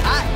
はい